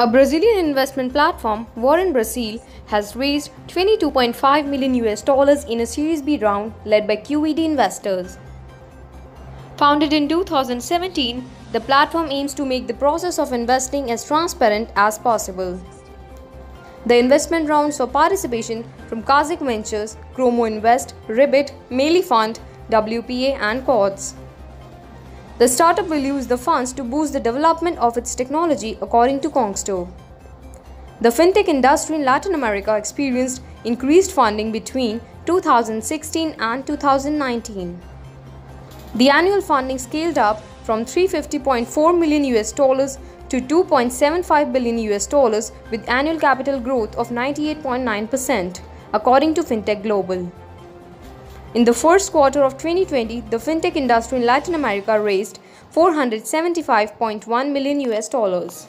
A Brazilian investment platform, Warren Brasil, has raised 22.5 million US dollars in a Series B round led by QED investors. Founded in 2017, the platform aims to make the process of investing as transparent as possible. The investment rounds saw participation from Kaszek Ventures, Chromo Invest, Ribbit, MELI Fund, WPA, and Quartz. The startup will use the funds to boost the development of its technology, according to Contxto. The fintech industry in Latin America experienced increased funding between 2016 and 2019. The annual funding scaled up from 350.4 million US dollars to 2.75 billion US dollars with annual capital growth of 98.9%, according to FinTech Global. In the first quarter of 2020, the fintech industry in Latin America raised 475.1 million US dollars.